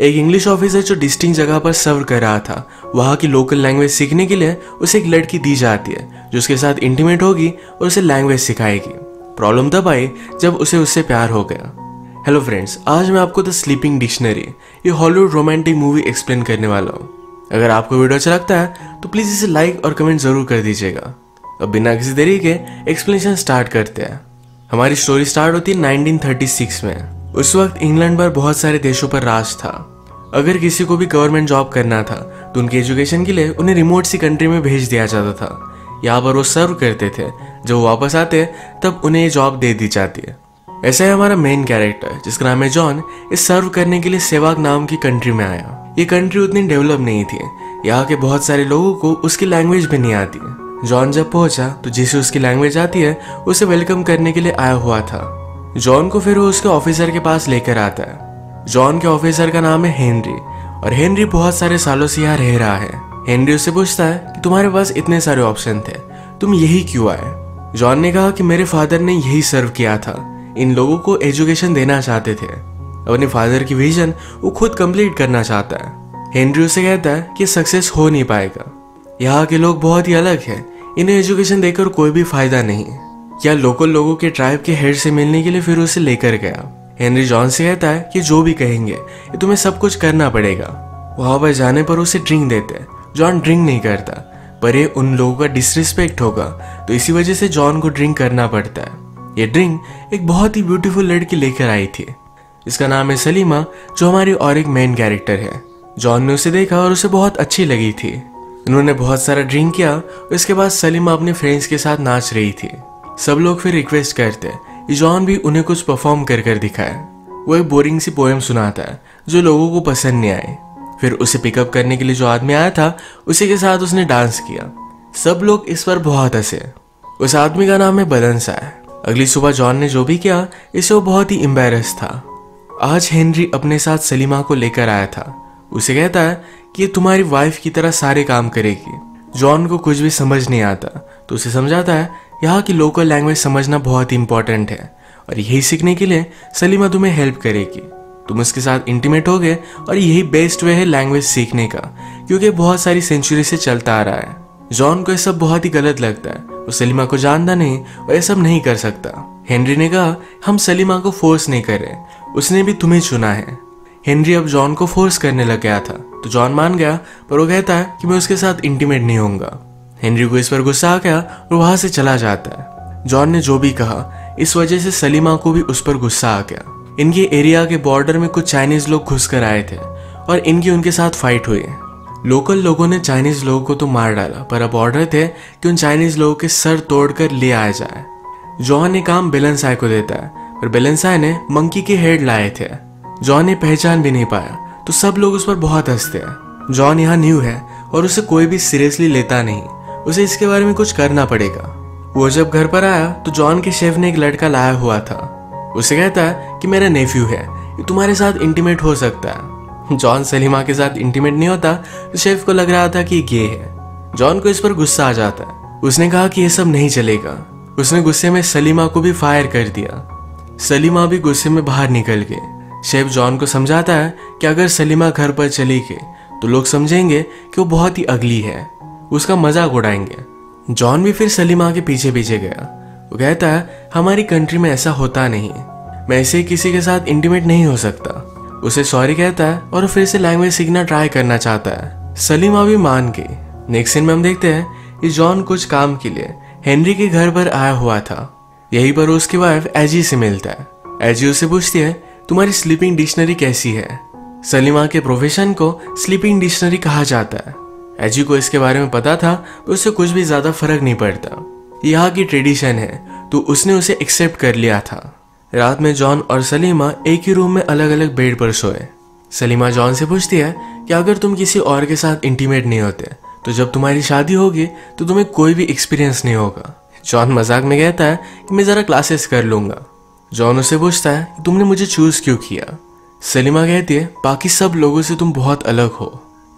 एक English officer जो distinct जगह पर सर्व कर रहा था, वहाँ की लोकल लैंग्वेज सीखने के लिए उसे एक लड़की दी जाती है, जो उसके साथ इंटीमेट होगी और उसे लैंग्वेज सिखाएगी। प्रॉब्लम तब आई जब उसे उससे प्यार हो गया। हेलो फ्रेंड्स आज मैं आपको द स्लीपिंग डिक्शनरी ये हॉलीवुड रोमांटिक मूवी एक्सप्लेन करने वाला हूँ। अगर आपको वीडियो अच्छा लगता है तो प्लीज़ इसे लाइक और कमेंट ज़रूर कर दीजिएगा। अब बिना किसी देरी के एक्सप्लेनेशन स्टार्ट करते हैं। हमारी स्टोरी स्टार्ट होती है 1936 में। उस वक्त इंग्लैंड पर बहुत सारे देशों पर राज था। अगर किसी को भी गवर्नमेंट जॉब करना था तो उनके एजुकेशन के लिए उन्हें रिमोट सी कंट्री में भेज दिया जाता था। यहाँ पर वो सर्व करते थे। जब वो वापस आते, तब उन्हें ये जॉब दे दी जाती है। ऐसा है हमारा मेन कैरेक्टर जिसका नाम है जॉन इस सर्व करने के लिए सेवाग नाम की कंट्री में आया। ये कंट्री उतनी डेवलप नहीं थी। यहाँ के बहुत सारे लोगों को उसकी लैंग्वेज भी नहीं आती। जॉन जब पहुँचा तो जिसे उसकी लैंग्वेज आती है, उसे वेलकम करने के लिए आया हुआ था। जॉन को फिर वो उसके ऑफिसर के पास लेकर आता है। जॉन के ऑफिसर का नाम है हेनरी, और हेनरी बहुत सारे सालों से यहाँ रह रहा है। हेनरी उससे पूछता है कि तुम्हारे पास इतने सारे ऑप्शन थे, तुम यही क्यों आए? जॉन ने कहा कि मेरे फादर ने यही सर्व किया था, इन लोगों को एजुकेशन देना चाहते थे। अपने फादर की विजन वो खुद कंप्लीट करना चाहता है। हेनरी उसे कहता है कि सक्सेस हो नहीं पाएगा। यहाँ के लोग बहुत ही अलग हैं, इन्हें एजुकेशन देकर कोई भी फ़ायदा नहीं। या लोकल लोगों के ट्राइब के हेड से मिलने के लिए फिर उसे लेकर गया। हेनरी जॉन से कहता है कि जो भी कहेंगे, ये तुम्हें सब कुछ करना पड़ेगा। वहाँ पर जाने पर उसे ड्रिंक देते जॉन ड्रिंक नहीं करता, पर ये उन लोगों का डिसरिस्पेक्ट होगा तो इसी वजह से जॉन को ड्रिंक करना पड़ता है। ये ड्रिंक एक बहुत ही ब्यूटीफुल लड़की लेकर आई थी। इसका नाम है सलीमा, जो हमारी और एक मेन कैरेक्टर है। जॉन ने उसे देखा और उसे बहुत अच्छी लगी थी। उन्होंने बहुत सारा ड्रिंक किया इसके बाद सलीमा अपने फ्रेंड्स के साथ नाच रही थी। सब लोग फिर रिक्वेस्ट करते जॉन भी उन्हें कुछ परफॉर्म कर कर दिखाए। वो एक बोरिंग सी पोएम सुनाता है, जो लोगों को पसंद नहीं आए फिर उसे पिकअप करने के लिए जो आदमी आया था, उसी के साथ उसने डांस किया। सब लोग इस पर बहुत हंसे। उस आदमी का नाम है बदनसा है अगली सुबह जॉन ने जो भी किया, इसे वो बहुत ही एम्बेरस था। आज हेनरी अपने साथ सलीमा को लेकर आया था। उसे कहता है कि ये तुम्हारी वाइफ की तरह सारे काम करेगी। जॉन को कुछ भी समझ नहीं आता तो उसे समझाता है यहाँ की लोकल लैंग्वेज समझना बहुत इंपॉर्टेंट है और यही सीखने के लिए सलीमा तुम्हें हेल्प करेगी। तुम उसके साथ इंटीमेट हो गए और यही बेस्ट वे है लैंग्वेज सीखने का, क्योंकि बहुत सारी सेंचुरी से चलता आ रहा है। जॉन को यह सब बहुत ही गलत लगता है वो सलीमा को जानता नहीं और यह सब नहीं कर सकता। हेनरी ने कहा, हम सलीमा को फोर्स नहीं कर रहे, उसने भी तुम्हें चुना है। हेनरी अब जॉन को फोर्स करने लग गया था। तो जॉन मान गया, पर वो कहता है कि मैं उसके साथ इंटीमेट नहीं होऊँगा। हेनरी को इस पर गुस्सा आ गया और वहाँ से चला जाता है। जॉन ने जो भी कहा, इस वजह से सलीमा को भी उस पर गुस्सा आ गया। इनके एरिया के बॉर्डर में कुछ चाइनीज़ लोग घुस कर आए थे और इनकी उनके साथ फाइट हुई। लोकल लोगों ने चाइनीज़ लोगों को तो मार डाला, पर अब ऑर्डर थे कि उन चाइनीज़ लोगों के सर तोड़कर ले आया जाए। जॉन ने काम बेलनसाई को देता है, पर बेलनसाई ने मंकी के हेड लाए थे। जॉन ने पहचान भी नहीं पाया तो सब लोग उस पर बहुत हँसते हैं। जॉन यहाँ न्यू है और उसे कोई भी सीरियसली लेता नहीं। उसे इसके बारे में कुछ करना पड़ेगा। वो जब घर पर आया तो जॉन के शेफ ने एक लड़का लाया हुआ था। उसे कहता है कि मेरा नेफ्यू है, ये तुम्हारे साथ इंटीमेट हो सकता है। जॉन सलीमा के साथ इंटीमेट नहीं होता तो शेफ को लग रहा था कि गे है। जॉन को इस पर गुस्सा आ जाता है। उसने कहा कि यह सब नहीं चलेगा। उसने गुस्से में सलीमा को भी फायर कर दिया। सलीमा भी गुस्से में बाहर निकल गए। शेफ जॉन को समझाता है कि अगर सलीमा घर पर चली गई तो लोग समझेंगे कि वो बहुत ही अगली है। उसका मज़ाक उड़ाएँगे। जॉन भी फिर सलीमा के पीछे पीछे गया। वो कहता है, हमारी कंट्री में ऐसा होता नहीं। मैं ऐसे किसी के साथ इंटीमेट नहीं हो सकता। उसे सॉरी कहता है और फिर से लैंग्वेज सीखना ट्राई करना चाहता है। सलीमा भी मान गई। नेक्स्ट सीन में हम देखते हैं कि जॉन कुछ काम के लिए हेनरी के घर पर आया हुआ था। यही पर उसकी वाइफ एजी से मिलता है। एजी उसे पूछती है, तुम्हारी स्लीपिंग डिक्शनरी कैसी है? सलीमा के प्रोफेशन को स्लीपिंग डिक्शनरी कहा जाता है। एजी को इसके बारे में पता था तो उससे कुछ भी ज़्यादा फ़र्क नहीं पड़ता। यहाँ की ट्रेडिशन है तो उसने उसे एक्सेप्ट कर लिया था। रात में जॉन और सलीमा एक ही रूम में अलग अलग बेड पर सोए। सलीमा जॉन से पूछती है कि अगर तुम किसी और के साथ इंटीमेट नहीं होते तो जब तुम्हारी शादी होगी तो तुम्हें कोई भी एक्सपीरियंस नहीं होगा। जॉन मज़ाक में कहता है कि मैं ज़रा क्लासेस कर लूँगा। जॉन उसे पूछता है कि तुमने मुझे चूज़ क्यों किया? सलीमा कहती है, बाकी सब लोगों से तुम बहुत अलग हो।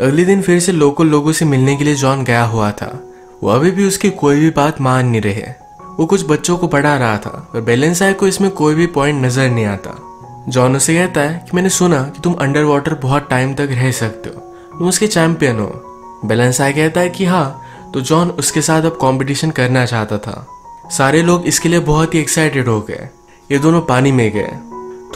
अगले दिन फिर से लोकल लोगों से मिलने के लिए जॉन गया हुआ था। वो अभी भी उसकी कोई भी बात मान नहीं रहे। वो कुछ बच्चों को पढ़ा रहा था, पर बैलेंस आय को इसमें कोई भी पॉइंट नज़र नहीं आता। जॉन उसे कहता है कि मैंने सुना कि तुम अंडर वाटर बहुत टाइम तक रह सकते हो। तुम उसके चैंपियन हो। बेलेंसाई कहता है कि हाँ तो जॉन उसके साथ अब कंपटीशन करना चाहता था। सारे लोग इसके लिए बहुत ही एक्साइटेड हो गए। ये दोनों पानी में गए।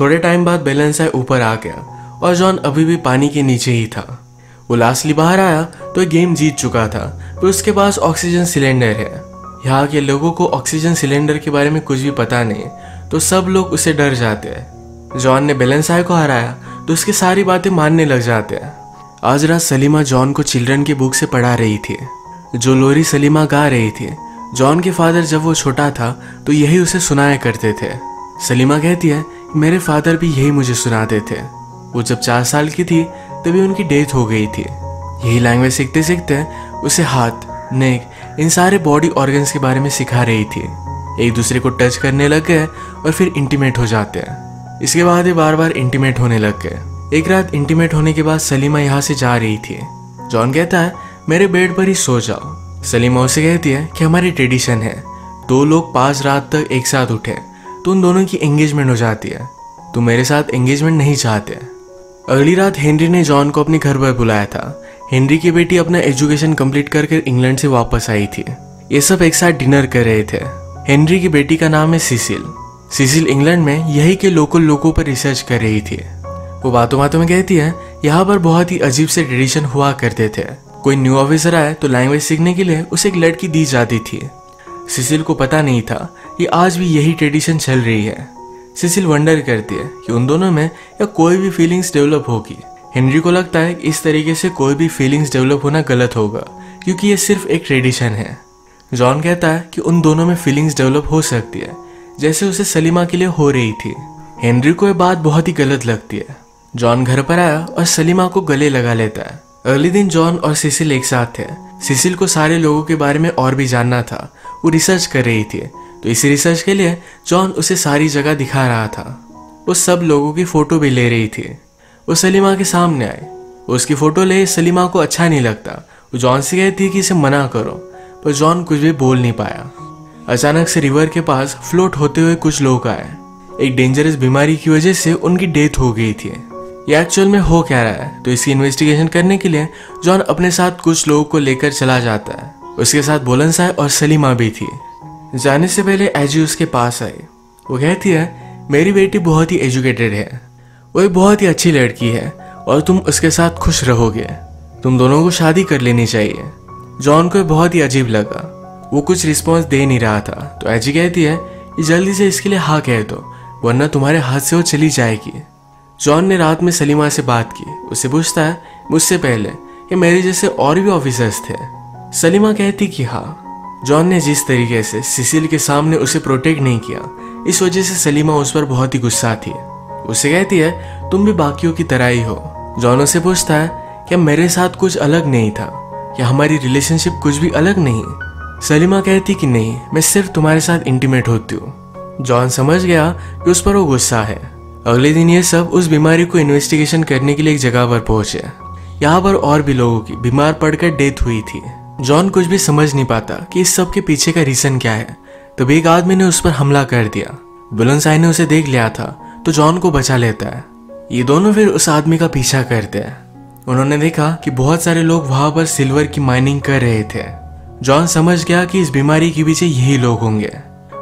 थोड़े टाइम बाद बेलेंसाई ऊपर आ गया, और जॉन अभी भी पानी के नीचे ही था। वो लास्टली बाहर आया तो गेम जीत चुका था। पर उसके पास ऑक्सीजन सिलेंडर है। यहाँ के लोगों को ऑक्सीजन सिलेंडर के बारे में कुछ भी पता नहीं तो सब लोग उसे डर जाते हैं। जॉन ने बेलेंसाई को हराया तो उसकी सारी बातें मानने लग जाते हैं। आज रात सलीमा जॉन को चिल्ड्रन की बुक से पढ़ा रही थी। जो लोरी सलीमा गा रही थी। जॉन के फादर जब वो छोटा था तो यही उसे सुनाया करते थे। सलीमा कहती है मेरे फादर भी यही मुझे सुनाते थे। वो जब चार साल की थी तभी उनकी डेथ हो गई थी। यही लैंग्वेज सीखते सीखते उसे हाथ, नेक, इन सारे बॉडी ऑर्गन्स के बारे में सिखा रही थी। एक दूसरे को टच करने लग गए और फिर इंटीमेट हो जाते हैं। इसके बाद ये बार बार इंटीमेट होने लग। गए एक रात इंटीमेट होने के बाद सलीमा यहाँ से जा रही थी। जॉन कहता है, मेरे बेड पर ही सो जाओ। सलीमा उसे कहती है कि हमारी ट्रेडिशन है। दो लोग पाँच रात तक एक साथ उठे। तो उन दोनों की एंगेजमेंट हो जाती है। तुम मेरे साथ एंगेजमेंट नहीं चाहते। अगली रात हेनरी ने जॉन को अपने घर पर बुलाया था। हेनरी की बेटी अपना एजुकेशन कंप्लीट करके इंग्लैंड से वापस आई थी। ये सब एक साथ डिनर कर रहे थे। हेनरी की बेटी का नाम है सिसिल। सिसिल इंग्लैंड में यही के लोकल लोगों पर रिसर्च कर रही थी। वो बातों बातों में कहती है, यहाँ पर बहुत ही अजीब से ट्रेडिशन हुआ करते थे। कोई न्यू ऑफिसर आए तो लैंग्वेज सीखने के लिए उसे एक लड़की दी जाती थी। सिसिल को पता नहीं था कि आज भी यही ट्रेडिशन चल रही है। सिसिल वंडर करती है कि उन दोनों में या कोई भी फीलिंग्स डेवलप होगी। हेनरी को लगता है कि इस तरीके से कोई भी फीलिंग्स डेवलप होना गलत होगा, क्योंकि ये सिर्फ़ एक ट्रेडिशन है। जॉन कहता है कि उन दोनों में फीलिंग्स डेवलप हो सकती है, जैसे उसे सलीमा के लिए हो रही थी। हेनरी को यह बात बहुत ही गलत लगती है। जॉन घर पर आया और सलीमा को गले लगा लेता है। अगले दिन जॉन और सिसिल एक साथ थे। सिसिल को सारे लोगों के बारे में और भी जानना था। वो रिसर्च कर रही थी। तो इसी रिसर्च के लिए जॉन उसे सारी जगह दिखा रहा था। वो सब लोगों की फ़ोटो भी ले रही थी। वो सलीमा के सामने आई। उसकी फ़ोटो ले सलीमा को अच्छा नहीं लगता। वो जॉन से कहती कि इसे मना करो, पर जॉन कुछ भी बोल नहीं पाया। अचानक से रिवर के पास फ्लोट होते हुए कुछ लोग आए। एक डेंजरस बीमारी की वजह से उनकी डेथ हो गई थी। ये एक्चुअल में हो क्या रहा है? तो इसकी इन्वेस्टिगेशन करने के लिए जॉन अपने साथ कुछ लोगों को लेकर चला जाता है। उसके साथ बोलन साहब और सलीमा भी थी। जाने से पहले एजी उसके पास आई वो कहती है, मेरी बेटी बहुत ही एजुकेटेड है। वो एक बहुत ही अच्छी लड़की है और तुम उसके साथ खुश रहोगे। तुम दोनों को शादी कर लेनी चाहिए। जॉन को बहुत ही अजीब लगा। वो कुछ रिस्पॉन्स दे नहीं रहा था। तो एजी कहती है कि जल्दी से इसके लिए हाँ कह दो, वरना तुम्हारे हाथ से वो चली जाएगी। जॉन ने रात में सलीमा से बात की। उससे पूछता है, मुझसे पहले कि मेरे जैसे और भी ऑफिसर्स थे? सलीमा कहती कि हाँ। जॉन ने जिस तरीके से सिसिल के सामने उसे प्रोटेक्ट नहीं किया, इस वजह से सलीमा उस पर बहुत ही गुस्सा थी। उसे कहती है, तुम भी बाकियों की तरह ही हो। जॉन उसे पूछता है, क्या मेरे साथ कुछ अलग नहीं था? क्या हमारी रिलेशनशिप कुछ भी अलग नहीं? सलीमा कहती कि नहीं, मैं सिर्फ़ तुम्हारे साथ इंटीमेट होती हूँ। जॉन समझ गया कि उस पर वो गुस्सा है। अगले दिन ये सब उस बीमारी को इन्वेस्टिगेशन करने के लिए एक जगह पर पहुँचे। यहाँ पर और भी लोगों की बीमार पड़कर डेथ हुई थी। जॉन कुछ भी समझ नहीं पाता कि इस सब के पीछे का रीजन क्या है। तभी एक आदमी ने उस पर हमला कर दिया। बुलंदसाई ने उसे देख लिया था तो जॉन को बचा लेता है। ये दोनों फिर उस आदमी का पीछा करते हैं। उन्होंने देखा कि बहुत सारे लोग वहाँ पर सिल्वर की माइनिंग कर रहे थे। जॉन समझ गया कि इस बीमारी के पीछे यही लोग होंगे।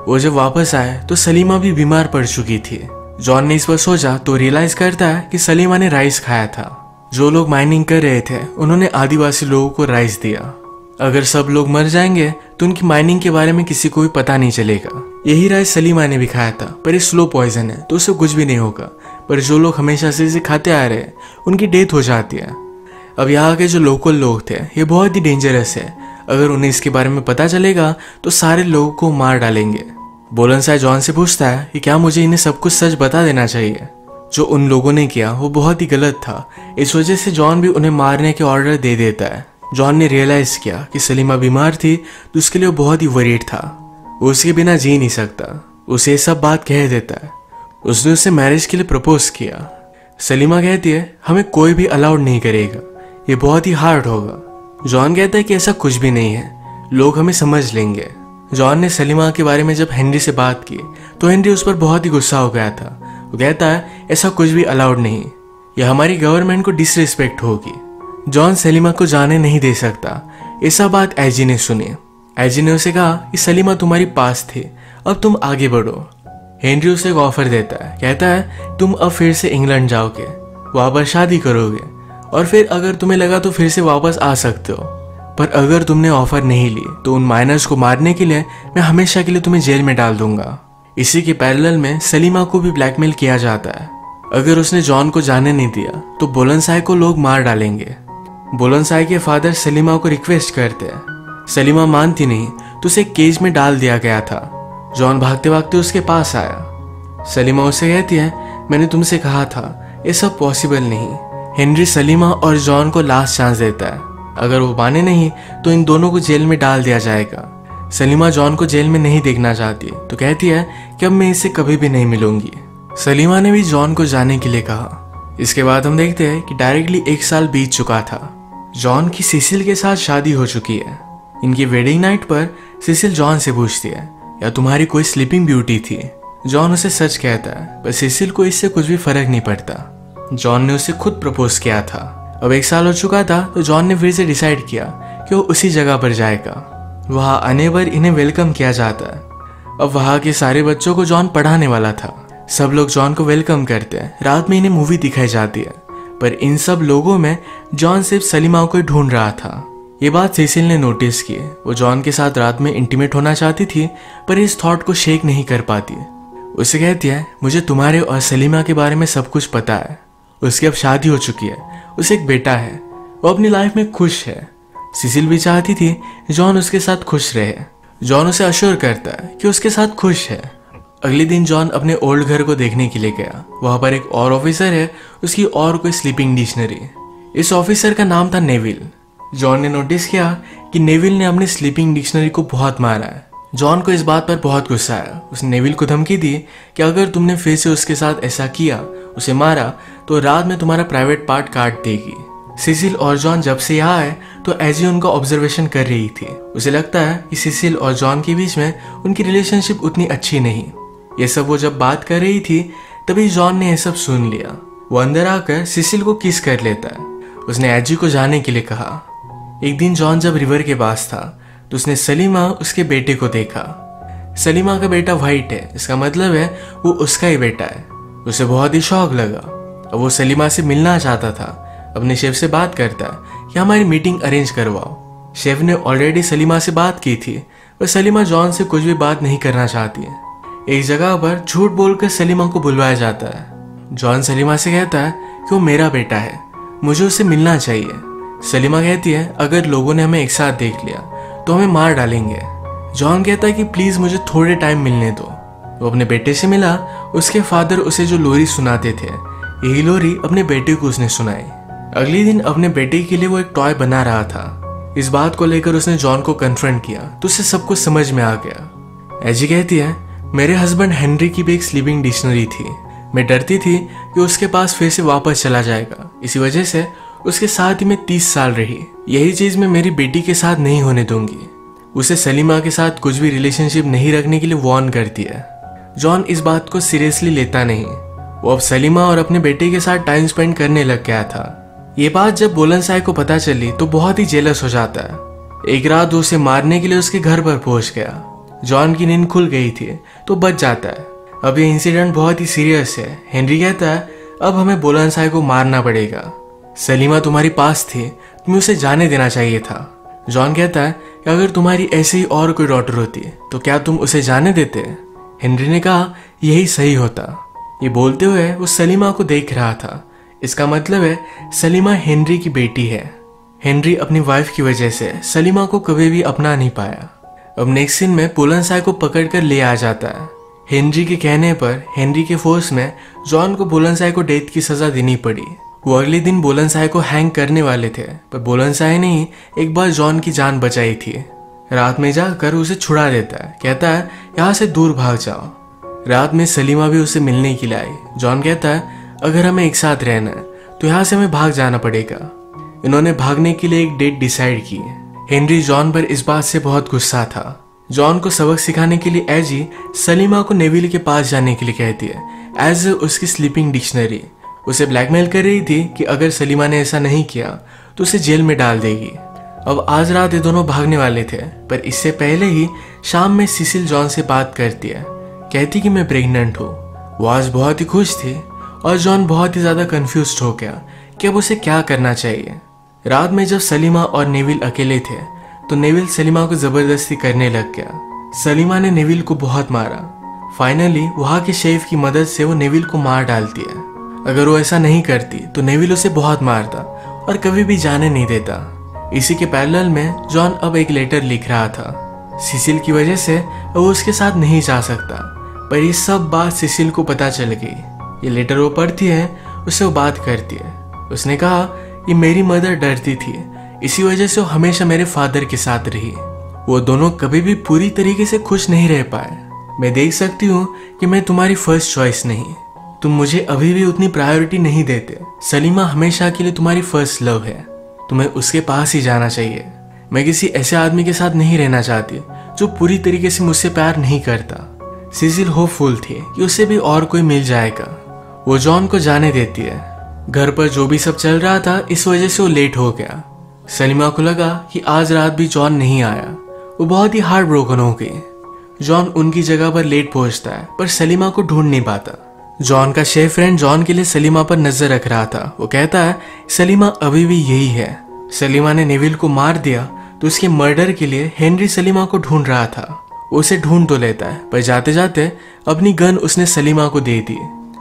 वो जब वापस आए तो सलीमा भी बीमार पड़ चुकी थी। जॉन ने इस पर सोचा तो रियलाइज़ करता है कि सलीमा ने राइस खाया था। जो लोग माइनिंग कर रहे थे, उन्होंने आदिवासी लोगों को राइस दिया। अगर सब लोग मर जाएँगे तो उनकी माइनिंग के बारे में किसी को भी पता नहीं चलेगा। यही राय सलीमा ने भी खाया था, पर ये स्लो पॉइजन है तो उसे कुछ भी नहीं होगा। पर जो लोग हमेशा से इसे खाते आ रहे हैं, उनकी डेथ हो जाती है। अब यहाँ के जो लोकल लोग थे, ये बहुत ही डेंजरस है। अगर उन्हें इसके बारे में पता चलेगा तो सारे लोगों को मार डालेंगे। बोलन साय जॉन से पूछता है कि क्या मुझे इन्हें सब कुछ सच बता देना चाहिए? जो उन लोगों ने किया, वो बहुत ही गलत था। इस वजह से जॉन भी उन्हें मारने के ऑर्डर दे देता है। जॉन ने रियलाइज़ किया कि सलीमा बीमार थी तो उसके लिए बहुत ही वरीड था। वो उसके बिना जी नहीं सकता। उसे सब बात कह देता है। उसने उसे मैरिज के लिए प्रपोज किया। सलीमा कहती है, हमें कोई भी अलाउड नहीं करेगा। ये बहुत ही हार्ड होगा। जॉन कहता है कि ऐसा कुछ भी नहीं है। लोग हमें समझ लेंगे। जॉन ने सलीमा के बारे में जब हेनरी से बात की तो हेनरी उस पर बहुत ही गुस्सा हो गया था। वो कहता है, ऐसा कुछ भी अलाउड नहीं। यह हमारी गवर्नमेंट को डिसरिस्पेक्ट होगी। जॉन सलीमा को जाने नहीं दे सकता। ऐसा बात एजी ने सुनी। एजी ने उसे कहा कि, सलीमा, तुम्हारी पास थी। अब तुम आगे बढ़ो। हेनरी उसे एक ऑफ़र देता है। कहता है, तुम अब फिर से इंग्लैंड जाओगे। वहाँ पर शादी करोगे। और फिर अगर तुम्हें लगा तो फिर से वापस आ सकते हो। पर अगर तुमने ऑफ़र नहीं ली तो उन माइनर्स को मारने के लिए मैं हमेशा के लिए तुम्हें जेल में डाल दूँगा। इसी के पैरेलल में सलीमा को भी ब्लैकमेल किया जाता है। अगर उसने जॉन को जाने नहीं दिया तो बोलन साय को लोग मार डालेंगे। बोलन साय के फादर सलीमा को रिक्वेस्ट करते सलीमा मानती नहीं तो उसे केज में डाल दिया गया था। जॉन भागते भागते उसके पास आया। सलीमा उसे कहती है, मैंने तुमसे कहा था, ये सब पॉसिबल नहीं। हेनरी सलीमा और जॉन को लास्ट चांस देता है। अगर वो माने नहीं तो इन दोनों को जेल में डाल दिया जाएगा। सलीमा जॉन को जेल में नहीं देखना चाहती तो कहती है कि अब मैं इससे कभी भी नहीं मिलूँगी। सलीमा ने भी जॉन को जाने के लिए कहा। इसके बाद हम देखते हैं कि डायरेक्टली एक साल बीत चुका था। जॉन की सिसिल के साथ शादी हो चुकी है। इनकी वेडिंग नाइट पर सिसिल जॉन से पूछती है या तुम्हारी कोई स्लीपिंग ब्यूटी थी? जॉन उसे सच कहता है, पर सिसिल को इससे कुछ भी फ़र्क नहीं पड़ता। जॉन ने उसे खुद प्रपोज किया था। अब एक साल हो चुका था तो जॉन ने फिर से डिसाइड किया कि वो उसी जगह पर जाएगा। वहाँ आने पर इन्हें वेलकम किया जाता है। अब वहाँ के सारे बच्चों को जॉन पढ़ाने वाला था। सब लोग जॉन को वेलकम करते हैं। रात में इन्हें मूवी दिखाई जाती है। पर इन सब लोगों में जॉन सिर्फ़ सलीमा को ढूंढ रहा था। ये बात सेसिल ने नोटिस की। वो जॉन के साथ रात में इंटीमेट होना चाहती थी, पर इस थॉट को शेक नहीं कर पाती। उसे कहती है, मुझे तुम्हारे और सलीमा के बारे में सब कुछ पता है। उसकी अब शादी हो चुकी है। उसे एक बेटा है। वो अपनी लाइफ में खुश है। सिसिल भी चाहती थी, जॉन उसके साथ खुश रहे। जॉन उसे अश्योर करता है कि उसके साथ खुश है। अगले दिन जॉन अपने ओल्ड घर को देखने के लिए गया। वहाँ पर एक और ऑफिसर है, उसकी और कोई स्लीपिंग डिक्शनरी। इस ऑफिसर का नाम था नेविल। जॉन ने नोटिस किया कि नेविल ने अपनी स्लीपिंग डिक्शनरी को बहुत मारा है। जॉन को इस बात पर बहुत गुस्सा आया। उसने नेविल को धमकी दी कि अगर तुमने फिर से उसके साथ ऐसा किया, उसे मारा तो रात में तुम्हारा प्राइवेट पार्ट काट देगी। सिसिल और जॉन जब से यहाँ आए तो एजी उनका ऑब्जर्वेशन कर रही थी। उसे लगता है कि सिसिल और जॉन के बीच में उनकी रिलेशनशिप उतनी अच्छी नहीं। ये सब वो जब बात कर रही थी, तभी जॉन ने यह सब सुन लिया। वो अंदर आकर सिसिल को किस कर लेता है। उसने एजी को जाने के लिए कहा। एक दिन जॉन जब रिवर के पास था तो उसने सलीमा उसके बेटे को देखा। सलीमा का बेटा वाइट है, इसका मतलब है वो उसका ही बेटा है। उसे बहुत ही शौक लगा। और वो सलीमा से मिलना चाहता था। अपने शेफ से बात करता है कि हमारी मीटिंग अरेंज करवाओ? शेफ ने ऑलरेडी सलीमा से बात की थी, पर सलीमा जॉन से कुछ भी बात नहीं करना चाहती है। एक जगह पर झूठ बोलकर सलीमा को बुलवाया जाता है। जॉन सलीमा से कहता है कि वो मेरा बेटा है, मुझे उसे मिलना चाहिए। सलीमा कहती है, अगर लोगों ने हमें एक साथ देख लिया तो हमें मार डालेंगे। जॉन कहता है कि प्लीज़ मुझे थोड़े टाइम मिलने दो। वो अपने बेटे से मिला, उसके फादर उसे जो लोरी सुनाते थे, यही लोरी अपने बेटे को उसने सुनाई। अगले दिन अपने बेटे के लिए वो एक टॉय बना रहा था। इस बात को लेकर उसने जॉन को कन्फ्रंट किया तो उसे सब कुछ समझ में आ गया। एजी कहती है मेरे हस्बैंड हेनरी की भी एक स्लीपिंग डिक्शनरी थी। मैं डरती थी कि उसके पास फिर से वापस चला जाएगा। इसी वजह से उसके साथ ही मैं तीस साल रही। यही चीज़ मैं मेरी बेटी के साथ नहीं होने दूँगी। उसे सलीमा के साथ कुछ भी रिलेशनशिप नहीं रखने के लिए वॉर्न करती है। जॉन इस बात को सीरियसली लेता नहीं। वो अब सलीमा और अपने बेटे के साथ टाइम स्पेंड करने लग गया था। ये बात जब बोलन साय को पता चली तो बहुत ही जेलस हो जाता है। एक रात उसे मारने के लिए उसके घर पर पहुँच गया। जॉन की नींद खुल गई थी तो बच जाता है। अब ये इंसिडेंट बहुत ही सीरियस है। हेनरी कहता है, अब हमें बोलन साय को मारना पड़ेगा। सलीमा तुम्हारी पास थी, तुम्हें उसे जाने देना चाहिए था। जॉन कहता है, कि अगर तुम्हारी ऐसी ही और कोई डॉटर होती तो क्या तुम उसे जाने देते? हेनरी ने कहा, यही सही होता। ये बोलते हुए वो सलीमा को देख रहा था। इसका मतलब है, सलीमा हेनरी की बेटी है। हेनरी अपनी वाइफ की वजह से सलीमा को कभी भी अपना नहीं पाया। अब नेक्स्ट सीन में पुलन साय को पकड़ कर ले आ जाता है। हेनरी के कहने पर, हेनरी के फोर्स में जॉन को बुलन साय को डेथ की सजा देनी पड़ी। वो अगले दिन बोलन साय को हैंग करने वाले थे, पर बोलन साय ने ही एक बार जॉन की जान बचाई थी। रात में जाकर उसे छुड़ा देता है, कहता है, यहाँ से दूर भाग जाओ। रात में सलीमा भी उसे मिलने के लिए आई। जॉन कहता है, अगर हमें एक साथ रहना है तो यहाँ से हमें भाग जाना पड़ेगा। इन्होंने भागने के लिए एक डेट डिसाइड की। हेनरी जॉन पर इस बात से बहुत गुस्सा था। जॉन को सबक सिखाने के लिए एजी सलीमा को नेविल के पास जाने के लिए कहती है, एज उसकी स्लीपिंग डिक्शनरी। उसे ब्लैकमेल कर रही थी कि अगर सलीमा ने ऐसा नहीं किया तो उसे जेल में डाल देगी। अब आज रात ये दोनों भागने वाले थे, पर इससे पहले ही शाम में सिसिल जॉन से बात करती है। कहती कि मैं प्रेग्नेंट हूँ। वो आज बहुत ही खुश थी और जॉन बहुत ही ज़्यादा कन्फ्यूज़ हो गया कि अब उसे क्या करना चाहिए। रात में जब सलीमा और नेविल अकेले थे तो नेविल सलीमा को ज़बरदस्ती करने लग गया। सलीमा ने नेविल को बहुत मारा। फाइनली वहाँ के शेफ की मदद से वो नेविल को मार डालती है। अगर वो ऐसा नहीं करती तो नेविल उसे बहुत मारता और कभी भी जाने नहीं देता। इसी के पैरेलल में जॉन अब एक लेटर लिख रहा था। सिसिल की वजह से वो उसके साथ नहीं जा सकता। पर ये सब बात सिसिल को पता चल गई। ये लेटर वो पढ़ती है उससे वो बात करती है। उसने कहा कि मेरी मदर डरती थी। इसी वजह से वो हमेशा मेरे फादर के साथ रही। वो दोनों कभी भी पूरी तरीके से खुश नहीं रह पाए। मैं देख सकती हूँ कि मैं तुम्हारी फ़र्स्ट चॉइस नहीं। तुम मुझे अभी भी उतनी प्रायोरिटी नहीं देते। सलीमा हमेशा के लिए तुम्हारी फ़र्स्ट लव है। तुम्हें उसके पास ही जाना चाहिए। मैं किसी ऐसे आदमी के साथ नहीं रहना चाहती, जो पूरी तरीके से मुझसे प्यार नहीं करता। सिजिल होपफुल थी कि उसे भी और कोई मिल जाएगा। वो जॉन को जाने देती है। घर पर जो भी सब चल रहा था, इस वजह से वो लेट हो गया। सलीमा को लगा कि आज रात भी जॉन नहीं आया। वो बहुत ही हार्ड ब्रोकन हो गई। जॉन उनकी जगह पर लेट पहुँचता है, पर सलीमा को ढूंढ नहीं पाता। जॉन का शेफ फ्रेंड जॉन के लिए सलीमा पर नज़र रख रहा था। वो कहता है, सलीमा अभी भी यही है। सलीमा ने नेविल को मार दिया तो उसके मर्डर के लिए हेनरी सलीमा को ढूंढ रहा था। उसे ढूंढ तो लेता है, पर जाते जाते अपनी गन उसने सलीमा को दे दी।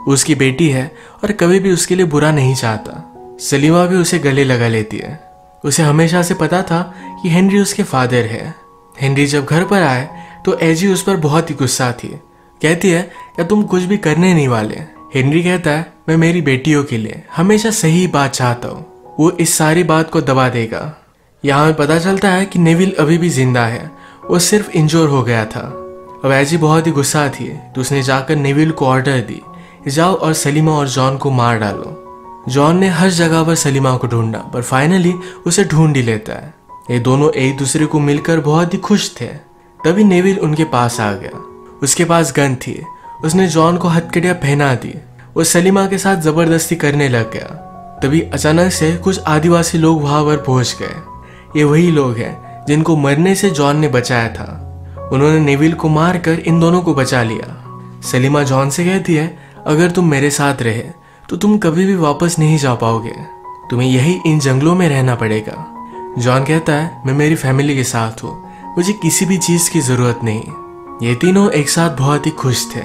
उसकी बेटी है और कभी भी उसके लिए बुरा नहीं चाहता। सलीमा भी उसे गले लगा लेती है। उसे हमेशा से पता था कि हेनरी उसके फादर है। हेनरी जब घर पर आए तो एजी उस पर बहुत ही गुस्सा थी। कहती है, क्या तुम कुछ भी करने नहीं वाले? हेनरी कहता है, मैं मेरी बेटियों के लिए हमेशा सही बात चाहता हूँ। वो इस सारी बात को दबा देगा। यहाँ पता चलता है कि नेविल अभी भी ज़िंदा है। वो सिर्फ़ इंजोर हो गया था। अब एजी बहुत ही गुस्सा थी तो उसने जाकर नेविल को ऑर्डर दी। जाओ और सलीमा और जॉन को मार डालो। जॉन ने हर जगह पर सलीमा को ढूंढा, पर फाइनली उसे ढूंढ ही लेता है। ये दोनों एक दूसरे को मिलकर बहुत ही खुश थे। तभी नेविल उनके पास आ गया। उसके पास गन थी। उसने जॉन को हथकड़ियाँ पहना दी। वो सलीमा के साथ ज़बरदस्ती करने लग गया। तभी अचानक से कुछ आदिवासी लोग वहाँ पर पहुँच गए। ये वही लोग हैं जिनको मरने से जॉन ने बचाया था। उन्होंने नेविल को मारकर इन दोनों को बचा लिया। सलीमा जॉन से कहती है अगर तुम मेरे साथ रहे तो तुम कभी भी वापस नहीं जा पाओगे। तुम्हें यही इन जंगलों में रहना पड़ेगा। जॉन कहता है, मैं मेरी फैमिली के साथ हूँ। मुझे किसी भी चीज़ की ज़रूरत नहीं। ये तीनों एक साथ बहुत ही खुश थे।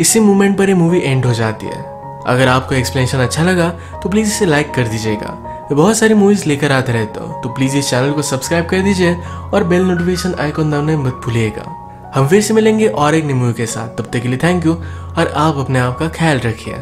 इसी मोमेंट पर ये मूवी एंड हो जाती है। अगर आपको एक्सप्लेनेशन अच्छा लगा तो प्लीज़ इसे लाइक कर दीजिएगा। मैं बहुत सारी मूवीज़ लेकर आते रहता हूँ तो प्लीज़ इस चैनल को सब्सक्राइब कर दीजिए और बेल नोटिफिकेशन आइकॉन दबाने मत भूलिएगा। हम फिर से मिलेंगे और एक निम्बू के साथ। तब तक के लिए थैंक यू और आप अपने आप का ख्याल रखिए।